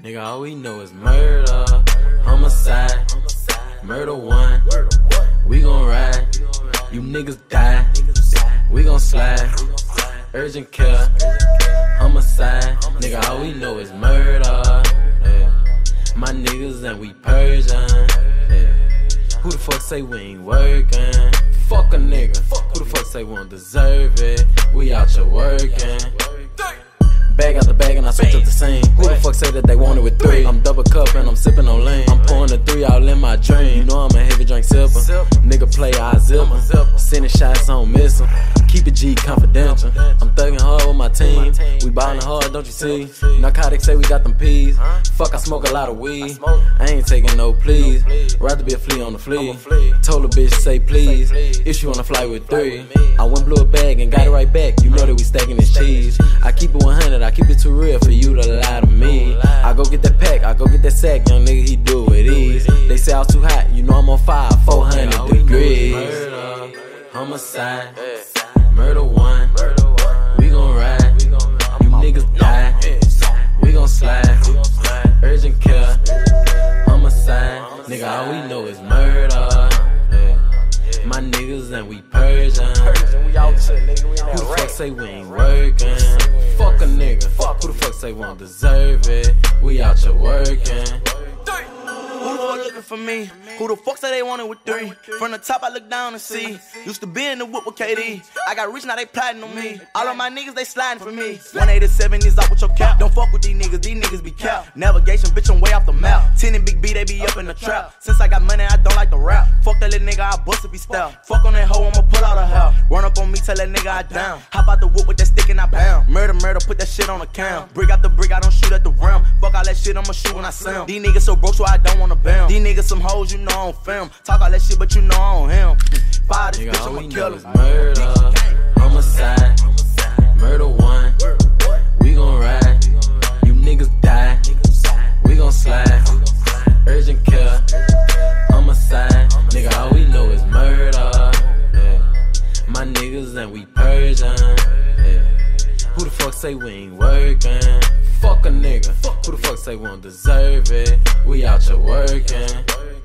Nigga, all we know is murder, homicide, murder one. We gon' ride, you niggas die. We gon' slide, urgent care, homicide. Nigga, all we know is murder. Yeah. My niggas and we Persian. Who the fuck say we ain't working? Fuck a nigga. Who the fuck say we don't deserve it? We out here working. Bag out the bag and I switch up the scene. Who the fuck say that they want it with three? I'm double cup and I'm sipping on lean. I'm pouring the three all in my dream. You know I'm a heavy drink sipper. Nigga play, I zip 'em. Sending shots, I don't miss 'em. Keep it G confidential. I'm thugging hard with my team. We ballin' hard, don't you see? Narcotics say we got them peas. Fuck, I smoke a lot of weed. I ain't taking no please. Rather be a flea on the flea. Told a bitch say please. If she wanna fly with three, I went blew a bag and got it right back. You know that we stacking this cheese. I keep it 100, I keep it too real for you to lie to me. I go get that pack, I go get that sack, young nigga, he do it easy. They say I was too hot, you know I'm on fire, 400 degrees. Murder, uh, homicide, My niggas and we Persian. Yeah. Who the fuck say we ain't working? Fuck a nigga. Fuck. Who the fuck say we don't deserve it? We out here working. Who the fuck looking for me? Who the fuck say they wanted with three? From the top, I look down and see. Used to be in the whip with KD. I got rich, now they plotting on me. All of my niggas, they sliding for me. 187 is up with your cap. Don't fuck with these niggas, these niggas be cap. Navigation, bitch, I'm way off the map. 10 and Big B, they be up in the trap. Since I got money, I don't like to rap. Fuck that little nigga, I bust if he style. Fuck on that hoe, I'ma pull out a hell. Run up on me, tell that nigga I down. Hop out the whip with that stick and I pound. Murder, murder, put that shit on the count. Brick out the brick, I don't shoot at the rim. Fuck all that shit, I'ma shoot when I sound. These niggas so broke, so I don't wanna bound. Niggas some hoes, you know on film. Talk all that shit, but you know on him. Fire this Nigga, bitch, we I'ma kill him. murder, homicide, murder one. We gon' ride, you niggas die. We gon' slide, urgent care, homicide. Nigga, all we know is murder. Yeah. My niggas and we Persian. Yeah. Who the fuck say we ain't working? Fuck a nigga. Who the we don't deserve it? We out here working.